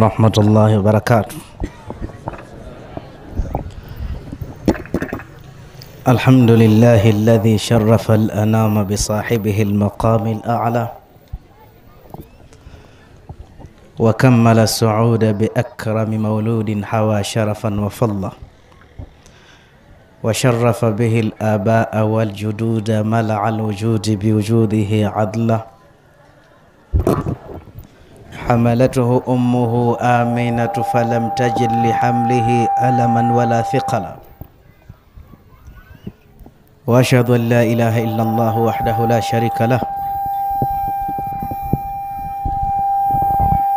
ورحمة الله وبركاته. الحمد لله الذي شرف الأنام بصاحبه المقام الأعلى وكمل السعود بأكرم مولود حوى شرفا وفضلا وشرف به الآباء والجدود ملع الوجود بوجوده عدلا حملته أمه آمنة فلم تجد لحمله ألما ولا ثقلا. وأشهد أن لا إله إلا الله وحده لا شريك له.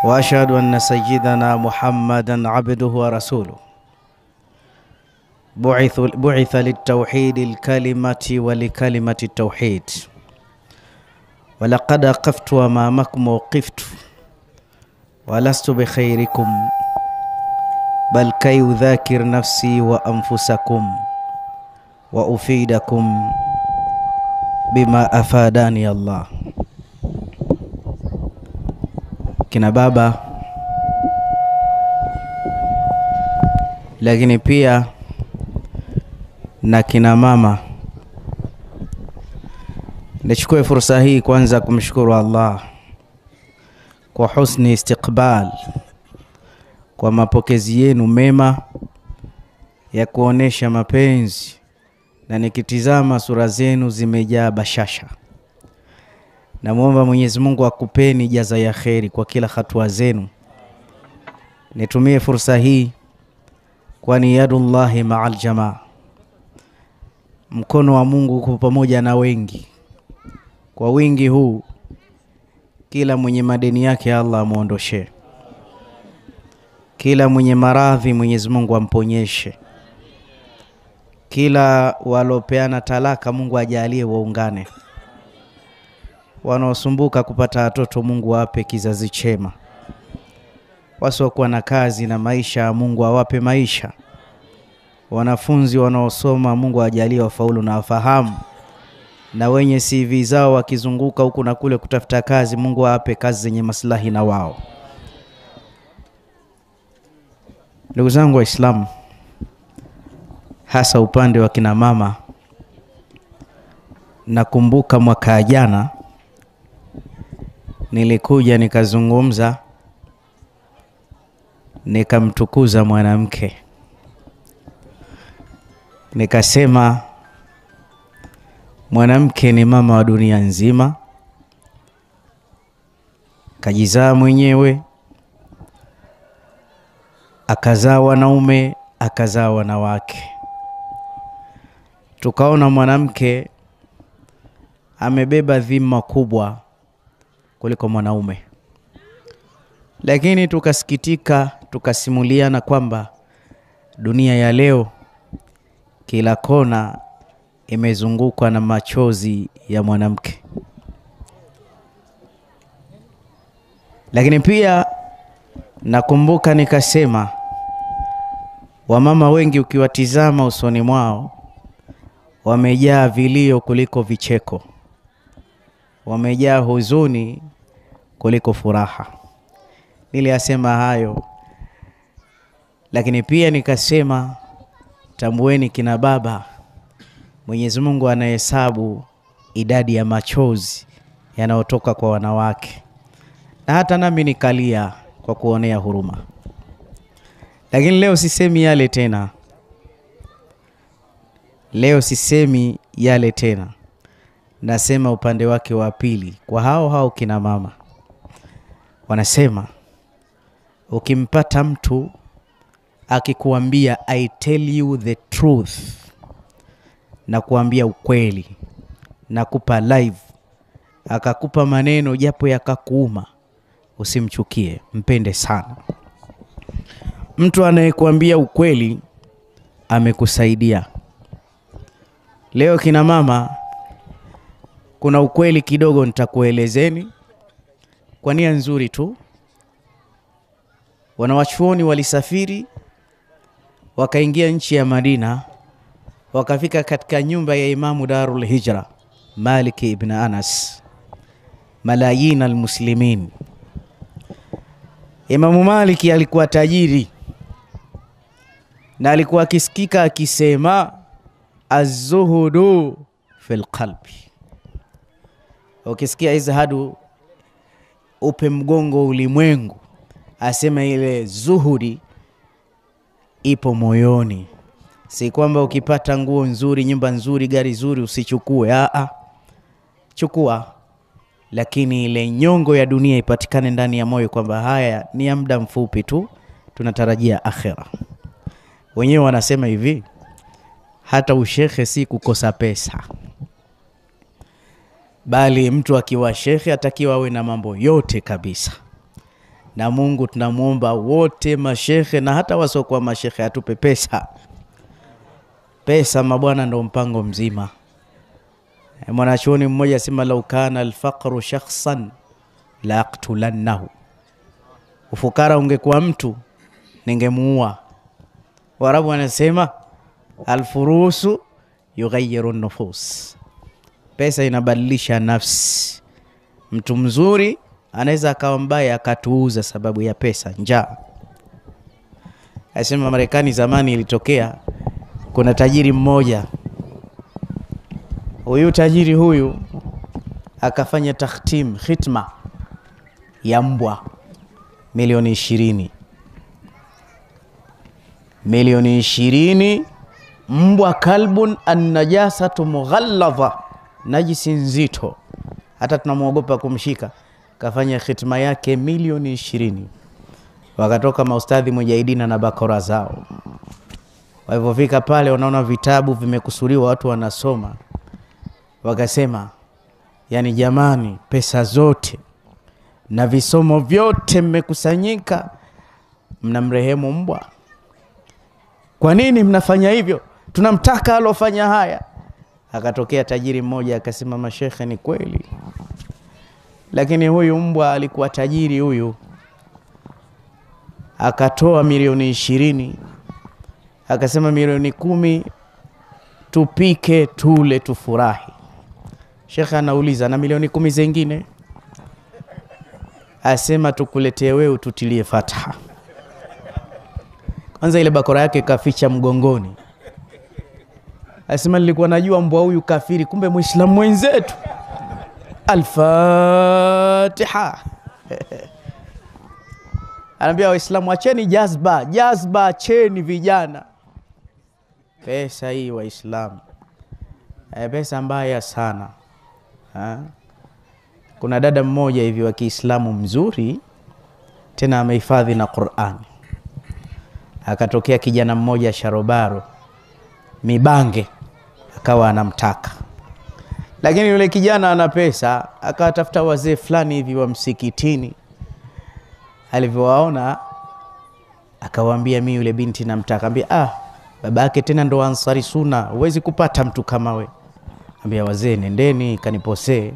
وأشهد أن سيدنا محمدا عبده ورسوله. بعث, بعث للتوحيد الكلمة ولكلمة التوحيد. ولقد أقفت أمامكم وقفت. walastu bikhairikum bal kay udhakir nafsi wa anfusakum wa ufidakum bima afadani Allah. Kina baba, lakini pia na kina mama, nichukue fursa hii kwanza kumshukuru Allah kwa husni istiqbal kwa mapokezi yenu mema ya kuonesha mapenzi na nikitizama sura zenu zimejaa bashasha namwomba Mwenyezi Mungu akupeni jaza ya kheri kwa kila hatua zenu. Nitumie fursa hii, kwani yadullahi ma'al jamaa, mkono wa Mungu uko pamoja na wengi. Kwa wingi huu, kila mwenye madeni yake Allah amwondoshe, kila mwenye maradhi Mwenyezi Mungu amponyeshe, kila walopeana talaka Mungu ajalie waungane. Wanaosumbuka kupata watoto Mungu awape kizazi chema, wasiokuwa na kazi na maisha Mungu awape maisha, wanafunzi wanaosoma Mungu ajalie wafaulu na wafahamu, na wenye CV zao wakizunguka huku na kule kutafuta kazi Mungu awape kazi zenye maslahi na wao. Ndugu zangu Waislamu, hasa upande wa kina mama, nakumbuka mwaka jana nilikuja nikazungumza nikamtukuza mwanamke nikasema mwanamke ni mama wa dunia nzima. Kajizaa mwenyewe. Akazaa wanaume akazaa wanawake. Tukaona mwanamke amebeba dhima kubwa kuliko mwanaume, lakini tukasikitika, tukasimuliana kwamba dunia ya leo kila kona imezungukwa na machozi ya mwanamke. Lakini pia nakumbuka nikasema, wamama wengi ukiwatizama usoni mwao wamejaa vilio kuliko vicheko, wamejaa huzuni kuliko furaha. Niliyasema hayo, lakini pia nikasema, tambueni kina baba, Mwenyezi Mungu anahesabu idadi ya machozi yanayotoka kwa wanawake, na hata nami nikalia kwa kuonea huruma. Lakini leo sisemi yale tena, leo sisemi yale tena, nasema upande wake wa pili, kwa hao hao kina mama wanasema ukimpata mtu akikuambia I tell you the truth, na kuambia ukweli, nakupa live, akakupa maneno japo yakakuuma, usimchukie, mpende sana. Mtu anayekuambia ukweli amekusaidia. Leo kina mama, kuna ukweli kidogo nitakuelezeni kwa nia nzuri tu. Wanawachuoni walisafiri wakaingia nchi ya Madina, wakafika katika nyumba ya Imamu Darul Hijra Maliki ibn Anas, malayin almuslimin. Imamu Maliki alikuwa tajiri na alikuwa akisikika akisema azuhudu fi lqalbi Ukisikia izhadu upe mgongo ulimwengu, asema ile zuhudi ipo moyoni, si kwamba ukipata nguo nzuri, nyumba nzuri, gari zuri usichukue. Aa, chukua, lakini ile nyongo ya dunia ipatikane ndani ya moyo, kwamba haya ni ya muda mfupi tu, tunatarajia akhera. Wenyewe wanasema hivi, hata ushekhe si kukosa pesa, bali mtu akiwa shekhe atakiwa awe na mambo yote kabisa. Na Mungu tunamwomba wote mashekhe na hata wasiokuwa mashekhe atupe pesa. Pesa mabwana, ndo mpango mzima. Mwanachuoni mmoja asema, lau kana alfaqru shakhsan la aktulannahu, ufukara ungekuwa mtu ningemuua. warabu wanasema alfurusu yughayiru nufus, pesa inabadilisha nafsi. Mtu mzuri anaweza akawa mbaya akatuuza sababu ya pesa, njaa. Asema Marekani zamani ilitokea, kuna tajiri mmoja, huyu tajiri huyu akafanya takhtim khitma ya mbwa milioni ishirini milioni ishirini mbwa kalbun annajasatu mughalladha, najisi nzito, hata tunamwogopa kumshika. Kafanya khitma yake milioni ishirini. Wakatoka maustadhi mujahidina na bakora zao, walivyofika pale, wanaona vitabu vimekusuliwa, watu wanasoma, wakasema yani, jamani, pesa zote na visomo vyote mmekusanyika, mna mrehemu mbwa. Kwa nini mnafanya hivyo? Tunamtaka alofanya haya. Akatokea tajiri mmoja akasema, mashekhe, ni kweli, lakini huyu mbwa alikuwa tajiri huyu, akatoa milioni ishirini, akasema milioni kumi tupike, tule, tufurahi. Shekhe anauliza na milioni kumi zengine? Asema tukuletee wewe, tutilie fatha kwanza ile bakora yake kaficha mgongoni, asema nilikuwa najua mbwa huyu kafiri, kumbe mwislamu mwenzetu. Alfatiha. Anaambia Waislamu, acheni jazba, jazba acheni vijana. Pesa hii Waislamu, e, pesa mbaya sana ha? Kuna dada mmoja hivi wa Kiislamu mzuri tena amehifadhi na Qurani akatokea kijana mmoja sharobaro mibange, akawa anamtaka, lakini yule kijana ana pesa, akawatafuta wazee fulani hivi wa msikitini. Alivyowaona akawaambia, mi yule binti namtaka. Ambia ah, baba yake tena ndo Ansari Suna, huwezi kupata mtu kama we. Ambia wazee, nendeni kaniposee.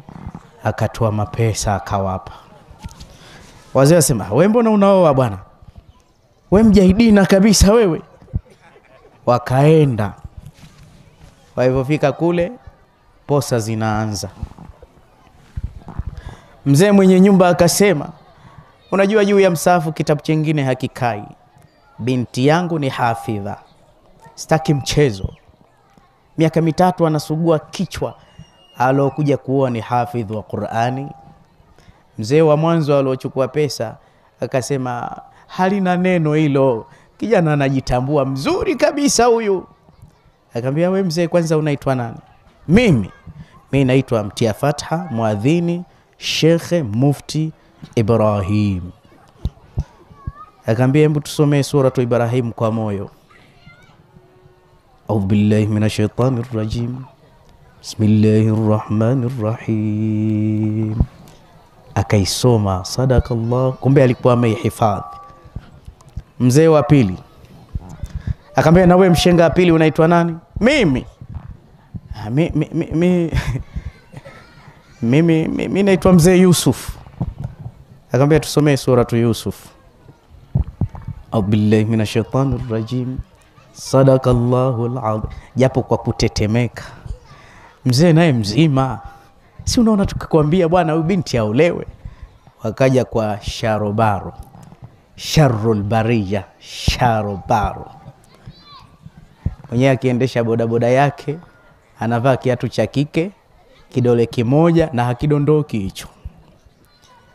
Akatoa mapesa akawapa wazee, wasema we, mbona unaoa bwana we mjahidina kabisa wewe. Wakaenda, walivyofika kule posa zinaanza. Mzee mwenye nyumba akasema, unajua juu ya msahafu kitabu chengine hakikai. Binti yangu ni hafidha, sitaki mchezo. Miaka mitatu anasugua kichwa, alokuja kuoa ni hafidh wa Qurani. Mzee wa mwanzo aliochukua pesa akasema halina neno hilo, kijana anajitambua mzuri kabisa huyu. Akaambia, we mzee, kwanza unaitwa nani? Mimi mi naitwa mtia fatha mwadhini Shekhe Mufti Ibrahim. Akaambia, hebu tusomee suratu Ibrahim kwa moyo. Audhu billahi min shaitani rajim bismillahi rrahmani rrahim. Akaisoma sadakallah, kumbe alikuwa ameihifadhi Mzee wa pili akaambia na mshenga wa pili unaitwa nani? Mimi mi, mi, mi, mi, mimi mi, mi naitwa mzee Yusuf. akaambia tusomee suratu Yusuf. audhu billahi min ashaitani rajim sadakallahu alazim, japo kwa kutetemeka. Mzee naye mzima, si unaona tukikwambia bwana, huyu binti aolewe. Wakaja kwa sharobaro. Sharul bariya sharobaro. Mwenyewe akiendesha bodaboda yake anavaa kiatu cha kike kidole kimoja na hakidondoki hicho.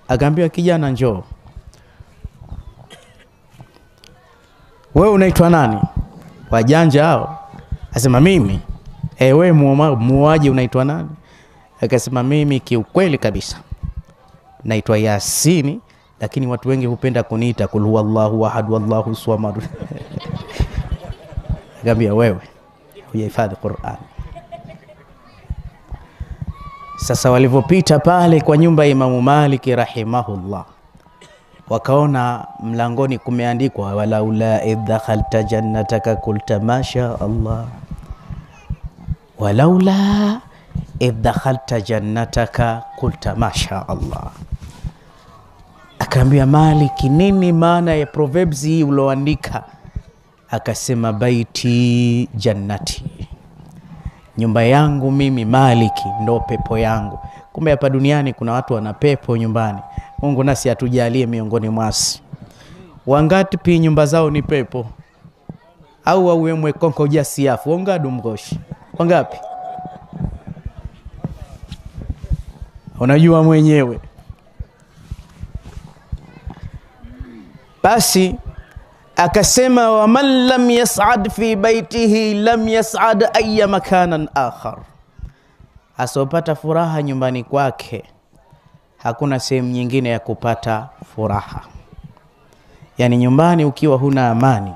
Akaambiwa kijana njoo. Wewe unaitwa nani wajanja hao. Asema mimi ewe we muuaji unaitwa nani? Akasema mimi kiukweli kabisa naitwa yasini lakini watu wengi hupenda kuniita kul huwallahu ahad wallahu swamad. akaambia wewe hujahifadhi quran. Sasa walivyopita pale kwa nyumba ya imamu maliki rahimahullah wakaona mlangoni kumeandikwa walaula idh dakhalta jannataka kulta masha allah. Walaula idh jannataka kulta masha allah. Akaambia maliki nini maana ya proverbs hii uloandika? akasema baiti jannati. Nyumba yangu mimi maliki ndo pepo yangu. Kumbe hapa duniani kuna watu wana pepo nyumbani mungu nasi atujalie miongoni mwasi. Wangapi nyumba zao ni pepo? Au auemwe konko jasiafu wongadu mgoshi wangapi? Unajua mwenyewe. Basi akasema waman lam yasad fi baitihi lam yasad aya makanan akhar. Asopata furaha nyumbani kwake hakuna sehemu nyingine ya kupata furaha. Yaani nyumbani ukiwa huna amani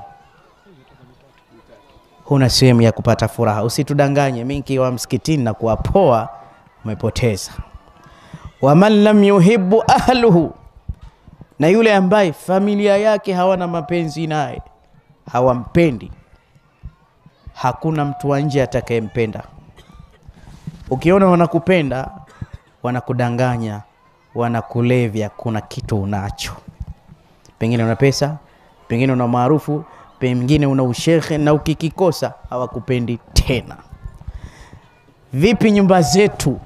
huna sehemu ya kupata furaha. Usitudanganye mi nkiwa msikitini na kuwapoa umepoteza. Wa man lam yuhibbu ahluhu na yule ambaye familia yake hawana mapenzi naye hawampendi hakuna mtu wa nje atakayempenda. Ukiona wanakupenda wanakudanganya wanakulevya kuna kitu unacho. Pengine una pesa pengine una maarufu pengine una ushehe, na ukikikosa hawakupendi tena. Vipi nyumba zetu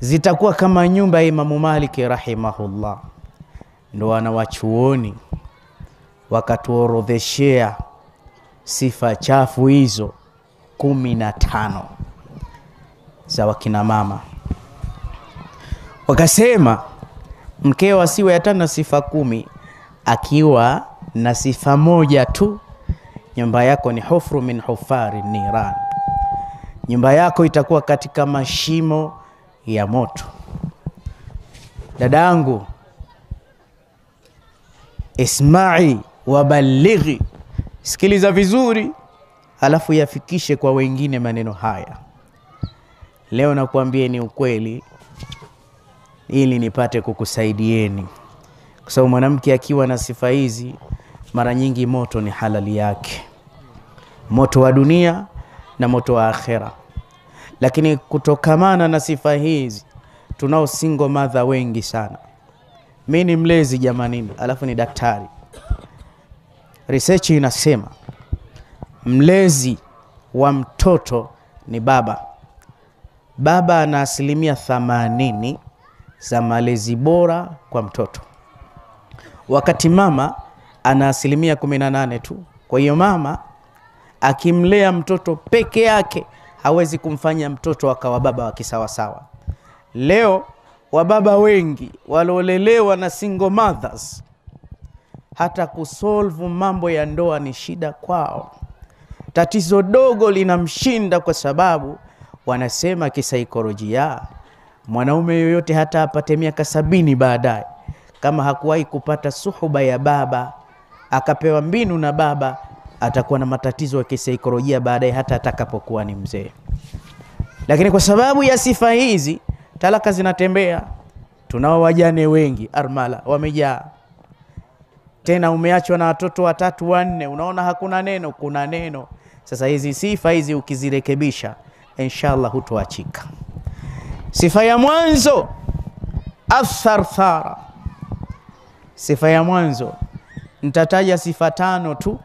zitakuwa kama nyumba ya imamu maliki rahimahullah? Ndo wanawachuoni wakatuorodheshea sifa chafu hizo kumi na tano za wakina mama. Wakasema mkeo asiwe hata na sifa kumi akiwa na sifa moja tu. Nyumba yako ni hufru min hufari niran. Nyumba yako itakuwa katika mashimo ya moto. Dadangu ismai wabalighi sikiliza vizuri alafu yafikishe kwa wengine maneno haya. Leo nakuambia ni ukweli ili nipate kukusaidieni. Kwa sababu mwanamke akiwa na sifa hizi mara nyingi moto ni halali yake. Moto wa dunia na moto wa akhera. Lakini kutokamana na sifa hizi tunao single mother wengi sana. Mi ni mlezi jamanini alafu ni daktari. Research inasema mlezi wa mtoto ni baba. Baba ana asilimia thamanini za malezi bora kwa mtoto. Wakati mama ana asilimia kumi na nane tu kwa hiyo mama akimlea mtoto peke yake hawezi kumfanya mtoto akawa baba wa kisawasawa. Leo wababa wengi waliolelewa na single mothers hata kusolvu mambo ya ndoa ni shida kwao. Tatizo dogo linamshinda kwa sababu wanasema kisaikolojia mwanaume yoyote hata apate miaka sabini baadaye kama hakuwahi kupata suhuba ya baba akapewa mbinu na baba atakuwa na matatizo ya kisaikolojia baadaye hata atakapokuwa ni mzee. Lakini kwa sababu ya sifa hizi talaka zinatembea. Tunao wajane wengi armala wamejaa. Tena umeachwa na watoto watatu wanne. Unaona hakuna neno kuna neno. Sasa hizi sifa hizi ukizirekebisha inshallah hutoachika sifa ya mwanzo atharthara. Sifa ya mwanzo nitataja sifa tano tu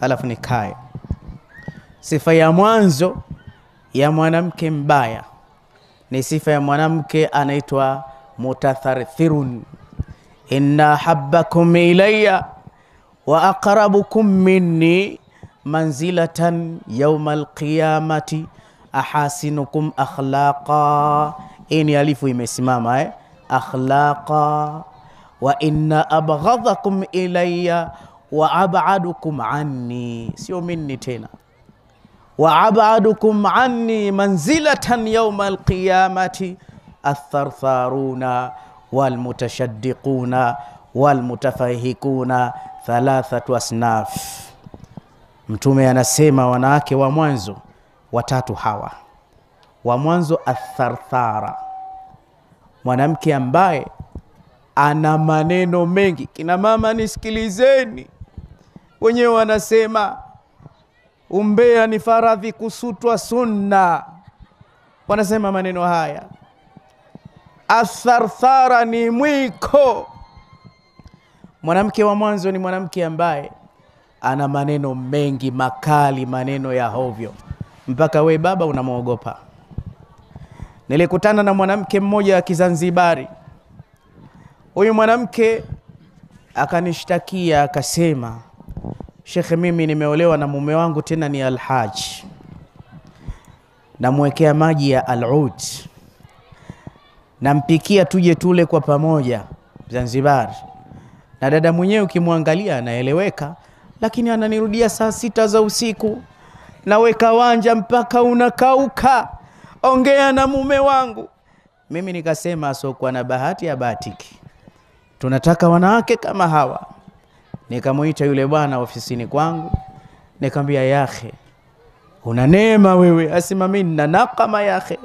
alafu nikae. Sifa ya mwanzo ya mwanamke mbaya ni sifa ya mwanamke anaitwa mutatharthirun inna habbakum ilaya wa aqrabukum minni manzilatan yauma alqiyamati ahasinukum akhlaqa. Hii ni alifu imesimama eh? akhlaqa wa inna abghadhakum ilayya wa abadukum anni, sio minni tena wa abadukum anni manzilatan yawma alqiyamati athartharuna walmutashaddiquna walmutafahikuna thalathatu asnaf. Mtume anasema wanawake wa mwanzo watatu hawa. Wa mwanzo atharthara, mwanamke ambaye ana maneno mengi. Kina mama nisikilizeni, wenyewe wanasema umbea ni faradhi, kusutwa sunna. Wanasema maneno haya. Atharthara ni mwiko. Mwanamke wa mwanzo ni mwanamke ambaye ana maneno mengi makali, maneno ya hovyo, mpaka we baba unamwogopa. Nilikutana na mwanamke mmoja wa Kizanzibari. Huyu mwanamke akanishtakia akasema, Shekhe, mimi nimeolewa na mume wangu tena ni alhaji, namwekea maji ya alud, nampikia tuje tule kwa pamoja Zanzibar, na dada mwenyewe ukimwangalia anaeleweka, lakini ananirudia saa sita za usiku, naweka wanja mpaka unakauka, ongea na mume wangu. Mimi nikasema asiokuwa na bahati ya bahatiki, tunataka wanawake kama hawa. Nikamwita yule bwana ofisini kwangu, nikamwambia yahe, una neema wewe. Asema mimi nina nakama yahe,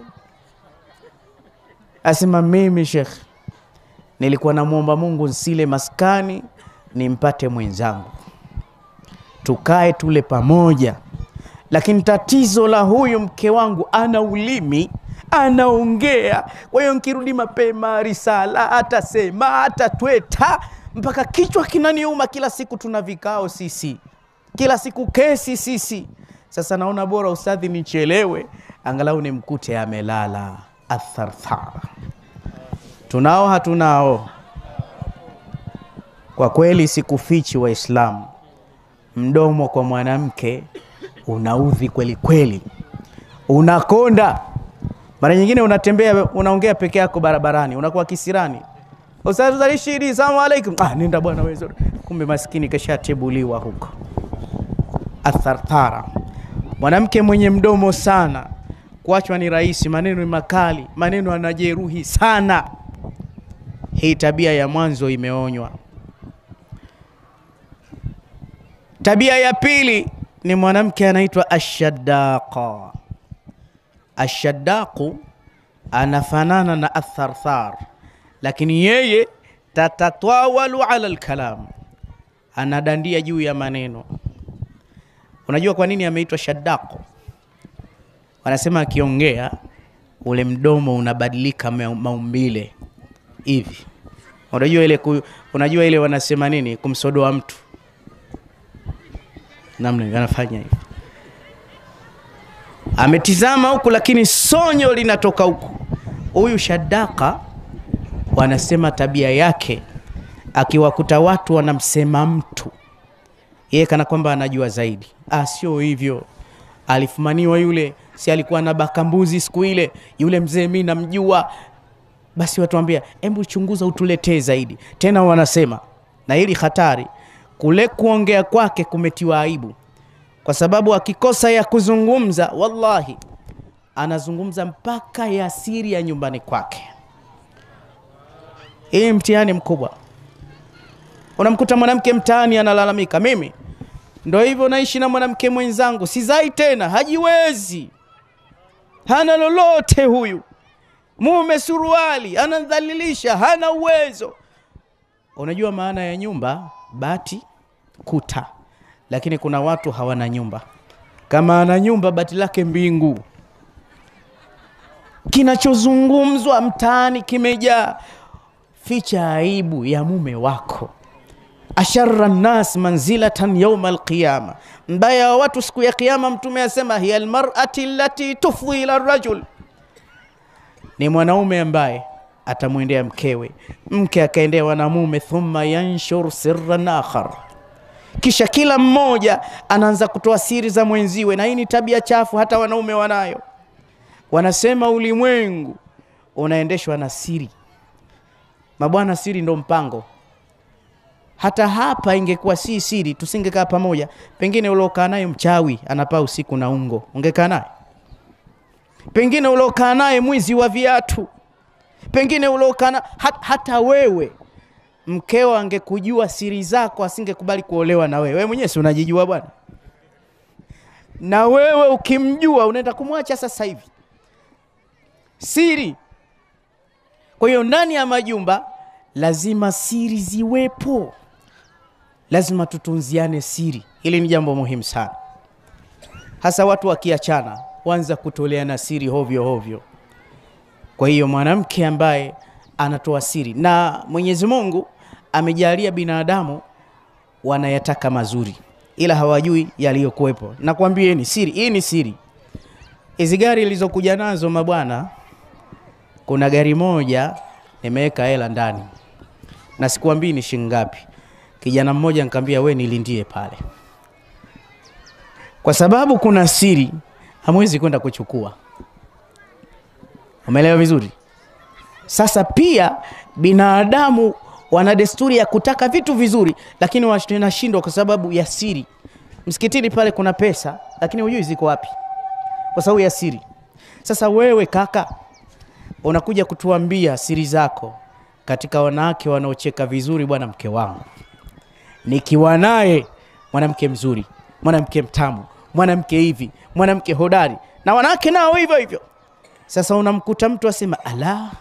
Asema mimi shekhe, nilikuwa namwomba Mungu nsile maskani nimpate mwenzangu tukae tule pamoja, lakini tatizo la huyu mke wangu ana ulimi anaongea. Kwa hiyo nkirudi mapema, risala atasema, atatweta mpaka kichwa kinaniuma. Kila siku tuna vikao sisi, kila siku kesi sisi. Sasa naona bora ustadhi nichelewe, angalau nimkute amelala. Atharthara tunao hatunao? Kwa kweli sikufichi, Waislamu, mdomo kwa mwanamke unaudhi kweli kweli, unakonda. Mara nyingine unatembea unaongea peke yako barabarani, unakuwa kisirani Ustadh Rashidi, salamu alaikum. Ah, nenda bwana wewe. Kumbe maskini kashatebuliwa huko. Atharthara, mwanamke mwenye mdomo sana, kuachwa ni rahisi, maneno makali, maneno anajeruhi sana. Hii tabia ya mwanzo imeonywa. Tabia ya pili ni mwanamke anaitwa ashadaqa. Ashadaqu anafanana na atharthar lakini yeye tatatawalu ala lkalam, anadandia juu ya maneno. Unajua kwa nini ameitwa Shadaqu? Wanasema akiongea ule mdomo unabadilika maumbile hivi. Unajua ile unajua ile wanasema nini, kumsodoa mtu namna anafanya hivi, ametizama huku, lakini sonyo linatoka huku. Huyu Shadaka wanasema tabia yake, akiwakuta watu wanamsema mtu, yeye kana kwamba anajua zaidi. Ah, sio hivyo. Alifumaniwa yule, si alikuwa na bakambuzi siku ile, yule mzee mi namjua. Basi watuambia, hebu chunguza, utuletee zaidi. Tena wanasema na hili hatari, kule kuongea kwake kumetiwa aibu, kwa sababu akikosa ya kuzungumza, wallahi anazungumza mpaka ya siri ya nyumbani kwake. Hii mtihani mkubwa. Unamkuta mwanamke mtaani analalamika, mimi ndo hivyo naishi na mwanamke mwenzangu, sizai tena, hajiwezi, hana lolote huyu, mume suruali, anadhalilisha, hana uwezo. Unajua maana ya nyumba? Bati, kuta. Lakini kuna watu hawana nyumba. Kama ana nyumba, bati lake mbingu. Kinachozungumzwa mtaani kimejaa Ficha aibu ya mume wako. Ashara nnas manzilatan yauma alqiyama, mbaya wa watu siku ya Kiyama. Mtume asema hiya lmarati allati tufdhi ila rajul, ni mwanaume ambaye atamwendea mkewe, mke akaendea wanamume, mume, thumma yanshur sirran akhar, kisha kila mmoja anaanza kutoa siri za mwenziwe, na hii ni tabia chafu, hata wanaume wanayo. Wanasema ulimwengu unaendeshwa na siri. Mabwana, siri ndo mpango. Hata hapa ingekuwa si siri, tusingekaa pamoja. Pengine uliokaa naye mchawi anapaa usiku na ungo, ungekaa naye? Pengine uliokaa naye mwizi wa viatu, pengine uliokaa na hata wewe mkeo angekujua siri zako, asingekubali kuolewa na wewe. Wewe mwenyewe si unajijua bwana, na wewe ukimjua unaenda kumwacha sasa hivi. Siri. Kwa hiyo ndani ya majumba lazima siri ziwepo, lazima tutunziane siri. Hili ni jambo muhimu sana, hasa watu wakiachana, wanza kutoleana siri hovyo hovyo. Kwa hiyo mwanamke ambaye anatoa siri, na Mwenyezi Mungu amejalia binadamu wanayataka mazuri, ila hawajui yaliyokuwepo. Nakwambieni siri hii, ni siri. Hizi gari ilizokuja nazo mabwana, kuna gari moja nimeweka hela ndani na sikuambii ni shilingi ngapi. Kijana mmoja nikamwambia, we nilindie pale, kwa sababu kuna siri, hamwezi kwenda kuchukua. Umeelewa vizuri? Sasa pia binadamu wana desturi ya kutaka vitu vizuri, lakini wanashindwa kwa sababu ya siri. Msikitini pale kuna pesa, lakini hujui ziko wapi kwa sababu ya siri. Sasa wewe kaka, unakuja kutuambia siri zako katika wanawake wanaocheka vizuri. Bwana, mke wangu nikiwa naye mwanamke mzuri, mwanamke mtamu, mwanamke hivi, mwanamke hodari, na wanawake nao hivyo hivyo. Sasa unamkuta mtu asema ala,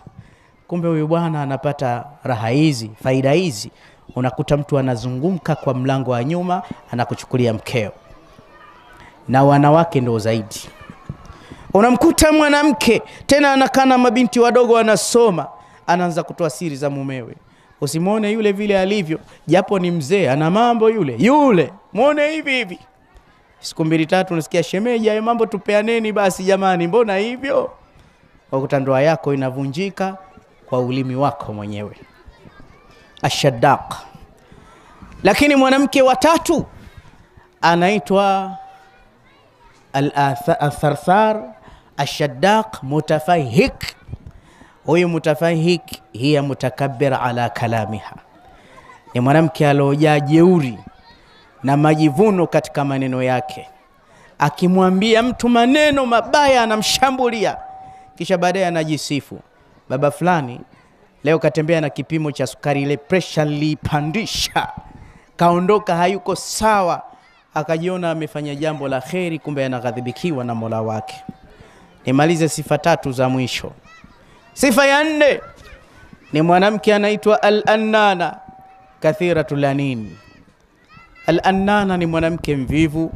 kumbe huyu bwana anapata raha hizi, faida hizi. Unakuta mtu anazungumka kwa mlango wa nyuma, anakuchukulia mkeo, na wanawake ndo zaidi. Unamkuta mwanamke tena anakana na mabinti wadogo anasoma, anaanza kutoa siri za mumewe. Usimwone yule vile alivyo, japo ni mzee, ana mambo yule yule, mwone hivi hivi. Siku mbili tatu unasikia shemeji, hayo mambo tupeaneni basi jamani, mbona hivyo? Wakuta ndoa yako inavunjika kwa ulimi wako mwenyewe. Ashadaq. Lakini mwanamke wa tatu anaitwa Atharthar Ashadaq Mutafahik. Huyu mutafahik hiya mutakabbir ala kalamiha, ni mwanamke aliojaa jeuri na majivuno katika maneno yake. Akimwambia mtu maneno mabaya anamshambulia, kisha baadaye anajisifu, baba fulani leo katembea na kipimo cha sukari, ile presha lipandisha, kaondoka hayuko sawa, akajiona amefanya jambo la kheri, kumbe anaghadhibikiwa na Mola wake. Nimalize sifa tatu za mwisho. Sifa ya nne ni mwanamke anaitwa al-annana kathiratul anin. Al-annana ni mwanamke mvivu,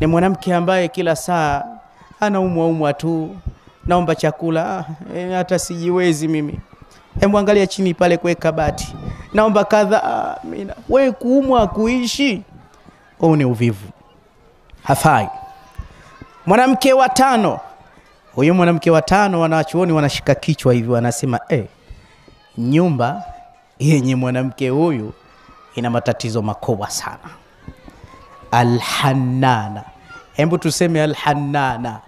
ni mwanamke ambaye kila saa anaumwaumwa tu, naomba chakula, hata hata sijiwezi mimi. Hebu angalia chini pale kwe kabati, naomba kadha. Mina we kuumwa kuishi, huu ni uvivu, hafai. Mwanamke wa tano huyu mwanamke wa tano, wanachuoni wanashika kichwa hivi, wanasema eh, nyumba yenye mwanamke huyu ina matatizo makubwa sana. Alhanana, hebu tuseme alhannana.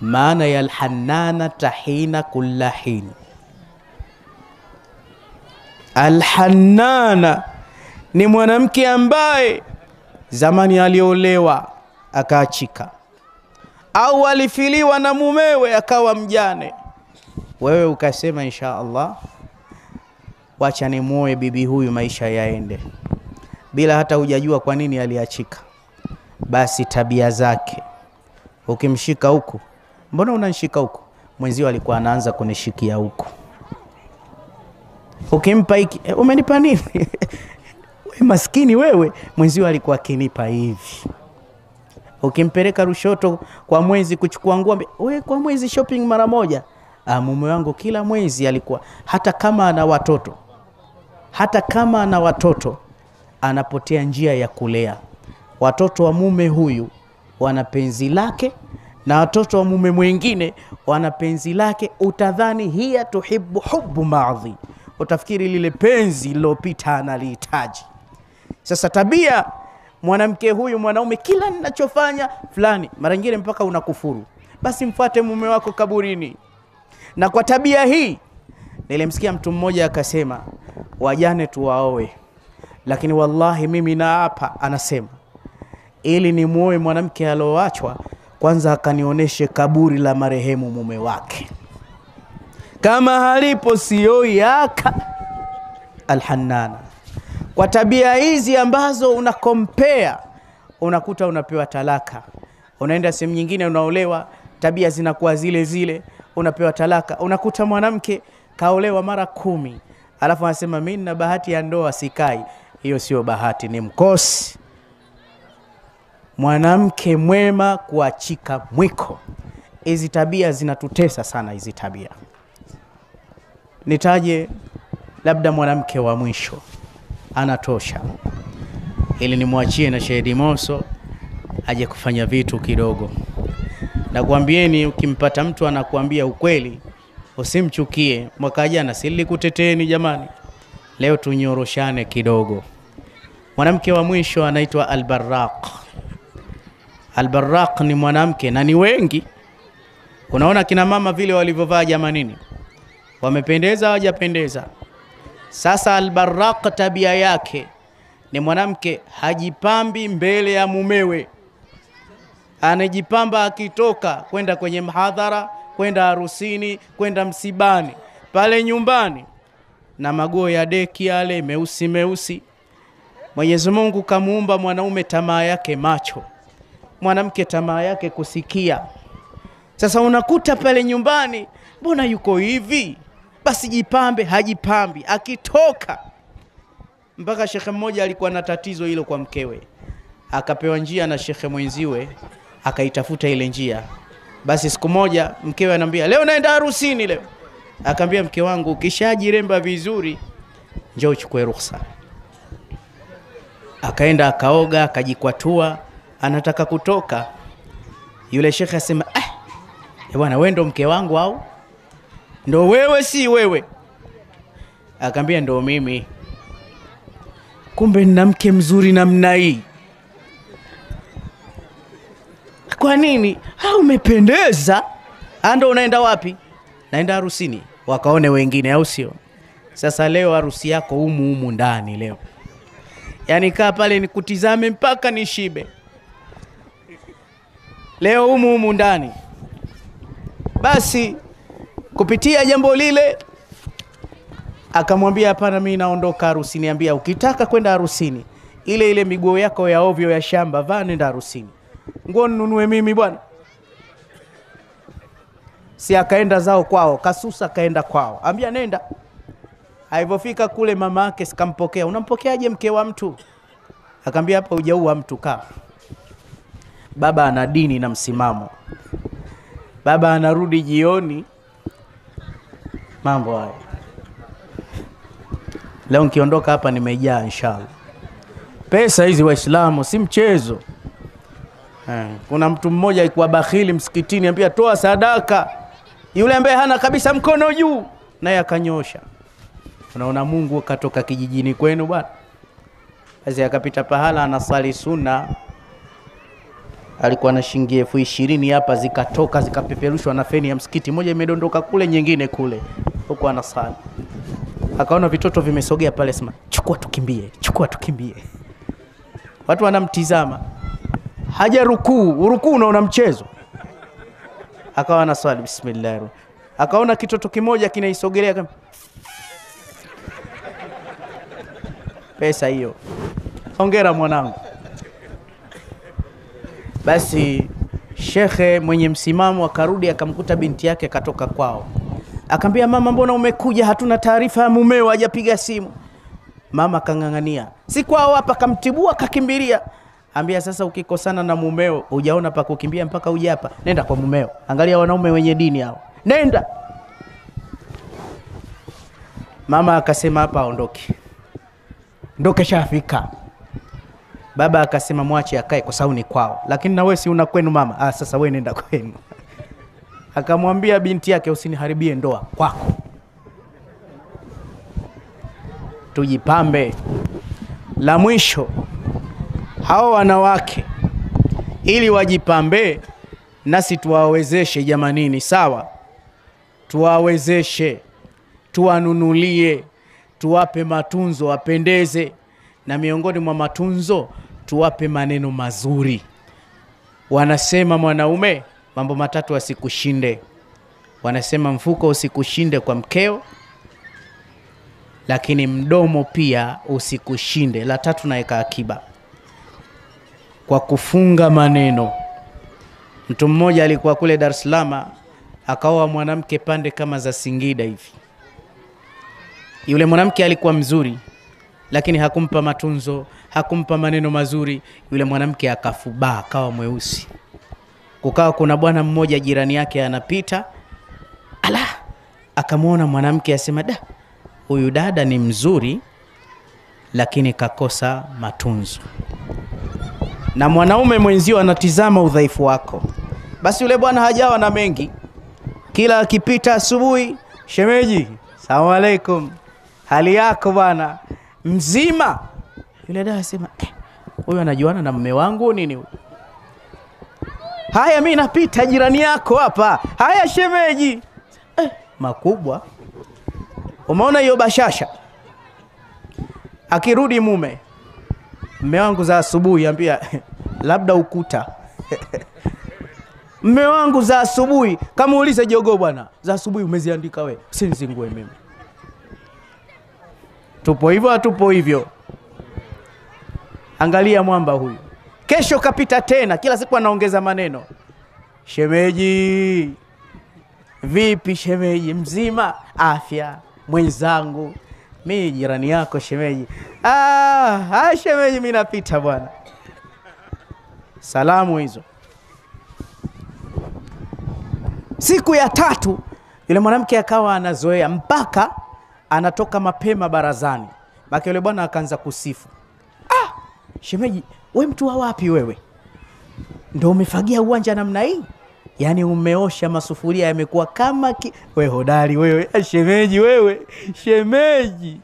Maana ya alhanana tahina kulla hini alhanana ni mwanamke ambaye zamani aliolewa akaachika. Au alifiliwa na mumewe akawa mjane, wewe ukasema insha Allah, wacha nimuoe bibi huyu, maisha yaende, bila hata hujajua kwa nini aliachika. Basi tabia zake ukimshika huku, mbona unanishika huku? Mwenzio alikuwa anaanza kunishikia huku. Ukimpa hiki, e, umenipa nini? we maskini wewe, mwenzio alikuwa akinipa hivi ukimpeleka Rushoto kwa mwezi kuchukua nguo, we kwa mwezi shopping mara moja. Ah, mume wangu kila mwezi alikuwa, hata kama ana watoto, hata kama ana watoto, anapotea njia ya kulea watoto wa mume huyu. Wana penzi lake na watoto wa mume mwingine wana penzi lake. Utadhani hiya tuhibu hubu madhi, utafikiri lile penzi lilopita analihitaji. Sasa tabia mwanamke huyu mwanaume, kila ninachofanya fulani, mara nyingine mpaka unakufuru, basi mfuate mume wako kaburini. Na kwa tabia hii nilimsikia mtu mmoja akasema, wajane tuwaoe, lakini wallahi mimi naapa, anasema ili nimwoe mwanamke alioachwa, kwanza akanionyeshe kaburi la marehemu mume wake, kama halipo sioi yaka alhanana. Kwa tabia hizi ambazo una unakuta unapewa talaka, unaenda sehemu nyingine unaolewa, tabia zinakuwa zile zile, unapewa talaka. Unakuta mwanamke kaolewa mara kumi, alafu anasema mi nina bahati ya ndoa, sikai. Hiyo sio bahati, ni mkosi. Mwanamke mwema kuachika mwiko. Hizi tabia zinatutesa sana, hizi tabia. Nitaje labda mwanamke wa mwisho, anatosha, ili nimwachie na Shahidi Moso aje kufanya vitu kidogo. Nakwambieni, ukimpata mtu anakuambia ukweli, usimchukie. Mwaka jana silikuteteni jamani, leo tunyoroshane kidogo. Mwanamke wa mwisho anaitwa Albaraq. Albaraq ni mwanamke na ni wengi. Unaona kina mama vile walivyovaa jamanini, wamependeza wajapendeza Sasa Albaraq tabia yake ni mwanamke hajipambi mbele ya mumewe, anajipamba akitoka kwenda kwenye mhadhara, kwenda harusini, kwenda msibani, pale nyumbani. Na maguo ya deki yale meusi meusi. Mwenyezi Mungu kamuumba mwanaume tamaa yake macho, mwanamke tamaa yake kusikia. Sasa unakuta pale nyumbani, mbona yuko hivi? Basi jipambe, hajipambi akitoka. Mpaka shekhe mmoja alikuwa na tatizo hilo kwa mkewe, akapewa njia na shekhe mwenziwe, akaitafuta ile njia. Basi siku moja mkewe anambia, leo naenda harusini leo. Akaambia mke wangu, ukishajiremba vizuri, njoo uchukue ruhusa. Akaenda akaoga, akajikwatua, anataka kutoka. Yule shekhe asema, ah, eh bwana, wewe ndo mke wangu au ndo wewe? Si wewe? Akaambia ndo mimi. Kumbe nina mke mzuri namna hii. Kwa nini? Ha, umependeza. Ando unaenda wapi? Naenda harusini, wakaone wengine, au sio? Sasa leo harusi yako humu humu ndani leo, yaani kaa pale nikutizame mpaka nishibe. Leo humu humu ndani. Basi kupitia jambo lile akamwambia hapana, mimi naondoka harusini. Ambia ukitaka kwenda harusini, ile ile miguo yako ya ovyo ya shamba vaa, nenda harusini. Nguo ninunue mimi bwana. Si akaenda zao kwao, kasusa akaenda kwao, ambia nenda. Alivyofika kule, mama yake sikampokea. Unampokeaje mke wa mtu? Akaambia hapa hujaua mtu, kaa. Baba ana dini na msimamo. Baba anarudi jioni, mambo haya Leo nikiondoka hapa nimejaa inshallah. Pesa hizi Waislamu si mchezo. Eh, kuna mtu mmoja alikuwa bakhili msikitini, ambia toa sadaka. Yule ambaye hana kabisa mkono juu, naye akanyosha. Unaona, Mungu akatoka kijijini kwenu bwana. Basi akapita pahala anasali sunna, alikuwa na shilingi elfu ishirini hapa, zikatoka zikapeperushwa na feni ya msikiti, moja imedondoka kule, nyingine kule, huko anasali akaona vitoto vimesogea pale, sema chukua tukimbie, chukua tukimbie. Watu wanamtizama, haja rukuu, urukuu unaona mchezo. Akawa na swali bismillah, akaona kitoto kimoja kinaisogelea kama pesa hiyo. Hongera mwanangu. Basi shekhe mwenye msimamo akarudi akamkuta binti yake katoka kwao Akaambia, mama, mbona umekuja? Hatuna taarifa ya mumeo, hajapiga simu. Mama kang'ang'ania, si kwao hapa, kamtibua kakimbilia. Ambia, sasa ukikosana na mumeo hujaona pa kukimbia mpaka uje hapa, nenda kwa mumeo. Angalia wanaume wenye dini hao, nenda. Mama akasema hapa aondoke, ndo keshafika. Baba akasema mwache akae kwa sababu ni kwao, lakini na wewe si una kwenu mama. Ah, sasa wewe nenda kwenu akamwambia binti yake usiniharibie ndoa kwako, tujipambe. La mwisho, hao wanawake ili wajipambe, nasi tuwawezeshe jamanini, sawa? Tuwawezeshe, tuwanunulie, tuwape matunzo wapendeze, na miongoni mwa matunzo tuwape maneno mazuri. Wanasema mwanaume, mambo matatu asikushinde. Wanasema mfuko usikushinde kwa mkeo, lakini mdomo pia usikushinde. La tatu naweka akiba kwa kufunga maneno. Mtu mmoja alikuwa kule Dar es Salaam akaoa mwanamke pande kama za Singida hivi. Yule mwanamke alikuwa mzuri, lakini hakumpa matunzo, hakumpa maneno mazuri. Yule mwanamke akafubaa, akawa mweusi. Kukawa kuna bwana mmoja jirani yake anapita, ala, akamwona mwanamke asema, da, huyu dada ni mzuri, lakini kakosa matunzo na mwanaume mwenzio anatizama udhaifu wako. Basi yule bwana hajawa na mengi, kila akipita asubuhi, shemeji, salamu alaikum, hali yako bwana, mzima? Yule dada asema huyu eh, anajuana na mme wangu nini huyu? Haya, mi napita jirani yako hapa. Haya shemeji, eh, makubwa. Umeona hiyo bashasha? Akirudi mume mme wangu za asubuhi, ambia labda ukuta mme wangu za asubuhi, kama ulize jogoo bwana, za asubuhi umeziandika we, sinzingue mimi. Tupo hivyo, hatupo hivyo? Angalia mwamba huyu, kesho kapita tena, kila siku anaongeza maneno. Shemeji, vipi shemeji, mzima afya mwenzangu mi jirani yako shemeji. Ah, ah, shemeji, mi napita bwana. Salamu hizo. Siku ya tatu yule mwanamke akawa anazoea mpaka anatoka mapema barazani, maka yule bwana akaanza kusifu, ah, shemeji, we mtu wa wapi wewe? Ndo umefagia uwanja namna hii? Yaani umeosha masufuria yamekuwa kama ki... we hodari wewe, shemeji wewe, shemeji.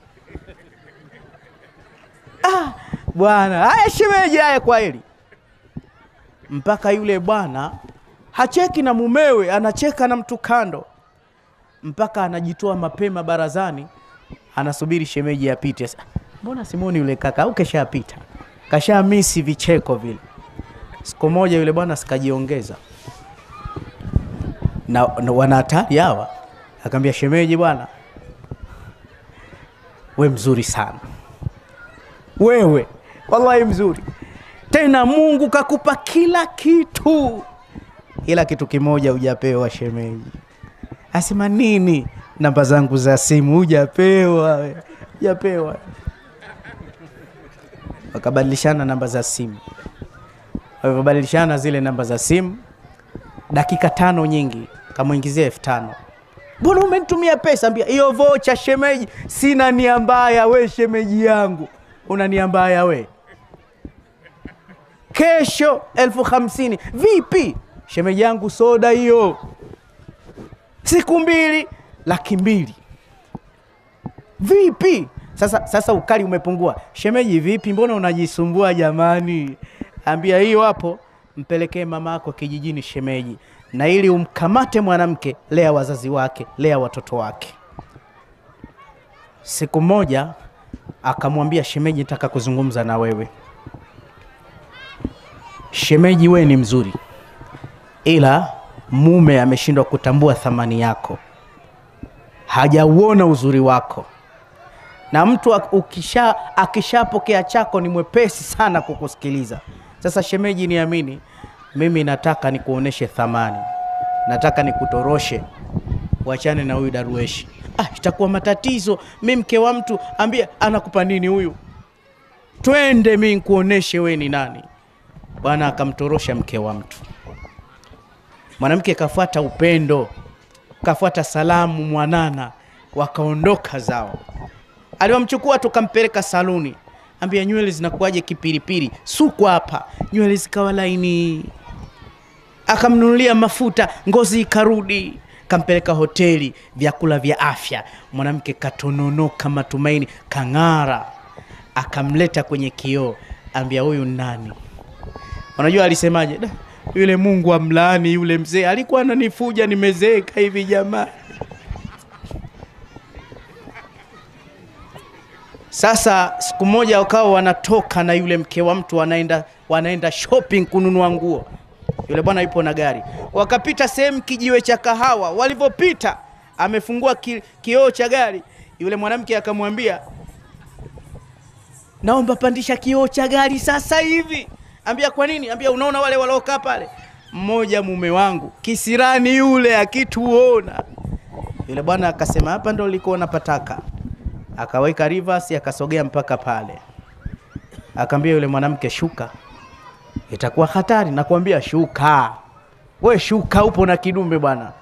Ah, bwana haya shemeji, haya kwa hili Mpaka yule bwana hacheki na mumewe, anacheka na mtu kando, mpaka anajitoa mapema barazani, anasubiri shemeji apite. Mbona simoni yule kaka, au keshapita, kasha misi vicheko vile. Siku moja yule bwana sikajiongeza na, na wanahatari hawa, akaambia shemeji, bwana we mzuri sana wewe, wallahi mzuri tena, Mungu kakupa kila kitu, kila kitu kimoja ujapewa shemeji. Asema nini? Namba zangu za simu hujapewa, hujapewa. Wakabadilishana namba za simu, walivyobadilishana zile namba za simu dakika tano nyingi, kamwingizia elfu tano. Mbona umenitumia pesa? Ambia hiyo vocha shemeji, sina nia mbaya. We shemeji yangu, una nia mbaya we. Kesho elfu hamsini. Vipi shemeji yangu, soda hiyo. Siku mbili laki mbili. Vipi sasa? Sasa ukali umepungua. Shemeji vipi, mbona unajisumbua jamani? Ambia hiyo hapo mpelekee mama yako kijijini shemeji, na ili umkamate mwanamke, lea wazazi wake, lea watoto wake. Siku moja akamwambia shemeji, nataka kuzungumza na wewe. Shemeji, we ni mzuri, ila mume ameshindwa kutambua thamani yako, hajauona uzuri wako, na mtu ukisha akishapokea chako ni mwepesi sana kukusikiliza. Sasa shemeji, niamini mimi, nataka nikuoneshe thamani, nataka nikutoroshe, wachane na huyu darueshi. Ah, itakuwa matatizo. Mi mke wa mtu ambia anakupa nini huyu? Twende mi nikuoneshe we ni nani. Bwana akamtorosha mke wa mtu. Mwanamke kafuata upendo, kafuata salamu mwanana, wakaondoka zao. Aliwamchukua tukampeleka saluni ambia nywele zinakuwaje kipilipili, sukwa hapa, nywele zikawa laini. Akamnunulia mafuta, ngozi ikarudi. Kampeleka hoteli, vyakula vya afya, mwanamke katononoka, matumaini kang'ara. akamleta kwenye kioo, ambia huyu nani? Unajua alisemaje? "Da, yule Mungu amlaani yule mzee, alikuwa ananifuja nimezeeka hivi jamani. Sasa siku moja wakawa wanatoka na yule mke wa mtu wanaenda, wanaenda shopping kununua nguo. Yule bwana yupo na gari, wakapita sehemu kijiwe cha kahawa. Walivyopita amefungua ki, kioo cha gari, yule mwanamke akamwambia, naomba pandisha kioo cha gari sasa hivi. Ambia kwa nini? Ambia unaona wale waliokaa pale, mmoja mume wangu kisirani yule akituona. Yule bwana akasema hapa ndo liko napataka akaweka reverse akasogea mpaka pale, akaambia yule mwanamke shuka, itakuwa hatari, nakwambia shuka, we shuka, upo na kidume bwana.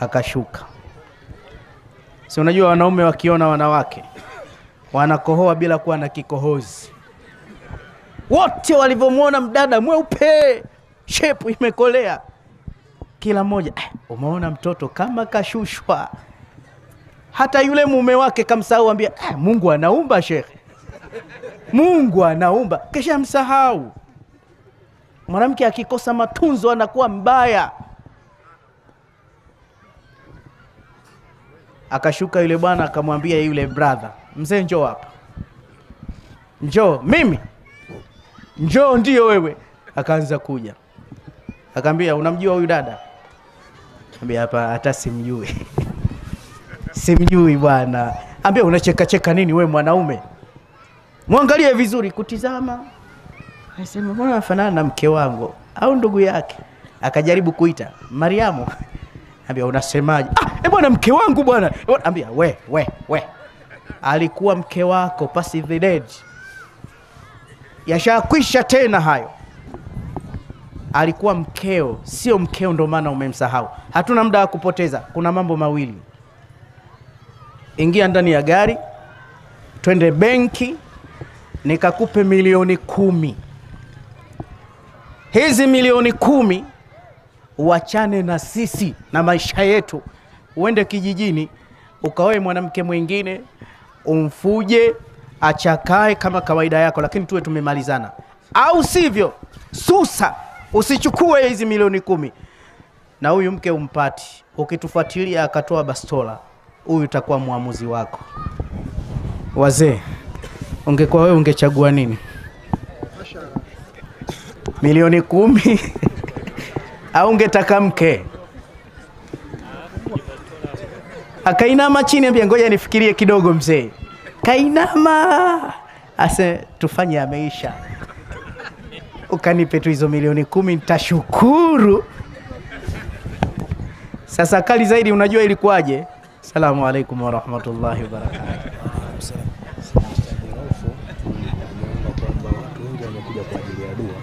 Akashuka. Si unajua wanaume wakiona wanawake wanakohoa bila kuwa na kikohozi. Wote walivyomwona mdada mweupe, shepu imekolea, kila mmoja eh, umeona mtoto kama kashushwa hata yule mume wake kamsahau, ambia eh, Mungu anaumba shekhe, Mungu anaumba, kisha msahau. Mwanamke akikosa matunzo anakuwa mbaya. Akashuka yule bwana akamwambia yule brother, mzee, njoo hapa, njoo. Mimi njoo? Ndio wewe. Akaanza kuja, akaambia unamjua huyu dada? Ambia hapa, hata simjui simjui bwana. Ambia unacheka cheka nini we mwanaume? Mwangalie vizuri, kutizama. Akasema mbona anafanana na mke wangu au ndugu yake? Akajaribu kuita Mariamu. Ambia unasemaje? Ah, e bwana mke wangu bwana. Ambia we we we. Alikuwa mke wako pasi the dead. Yashakwisha tena hayo. Alikuwa mkeo, sio mkeo, ndo maana umemsahau. Hatuna muda wa kupoteza, kuna mambo mawili ingia ndani ya gari twende benki nikakupe milioni kumi. Hizi milioni kumi uachane na sisi na maisha yetu, uende kijijini ukaoe mwanamke mwingine umfuje achakae kama kawaida yako, lakini tuwe tumemalizana, au sivyo susa, usichukue hizi milioni kumi na huyu mke umpati. Ukitufuatilia akatoa bastola huyu utakuwa mwamuzi wako. Wazee, ungekuwa wewe ungechagua nini? milioni kumi au ungetaka mke? Akainama chini, ambia ngoja nifikirie kidogo. Mzee kainama, ase tufanye ameisha, ukanipe tu hizo milioni kumi, nitashukuru. Sasa kali zaidi, unajua ilikuwaje? Salamu alaikum warahmatullahi wabarakatuh. Hmm. kwamba watu wengi wamekuja kwa ajili ya dua,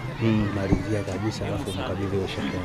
maridhia kabisa, alafu shekhe